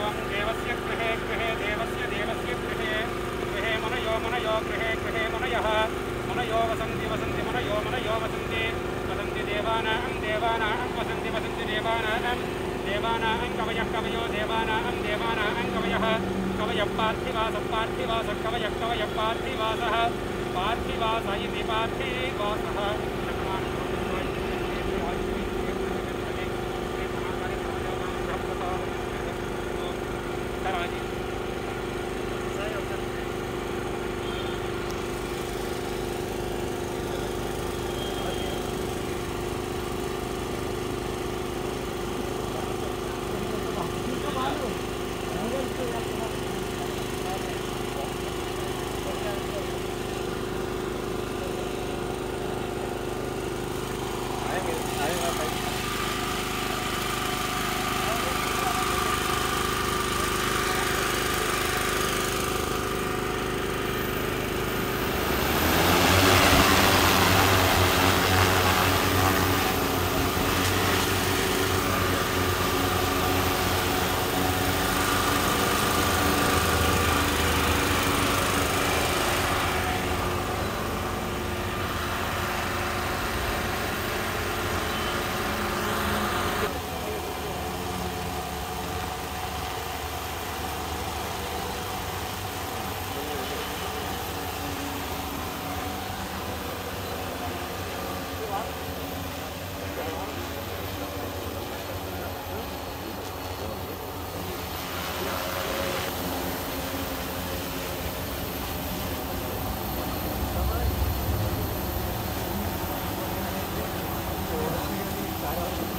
त्वं देवस्य गृहे गृहे देवस्य देवस्य गृहे। गृहे मनयो मनयो, गृहे गृहे मनयः। मनयो वसन्ति वसन्ति मनयो मनयो वसन्ति। वसन्ति देवानां अं, देवानां अं, वसन्ति वसन्ति देवानां अं। देवानां कवयः कवयो, देवानां देवानां कवयः। कवयः पार्थिवासः पार्थिवासः, कवयः कवयः पार्थिवासः। पार्थिवास इति पार्थिवासः। I don't know.